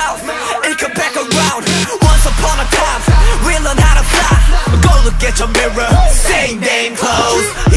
mouth It could back around. Once upon a time We learned how to fly. Go look at your mirror. Same damn clothes.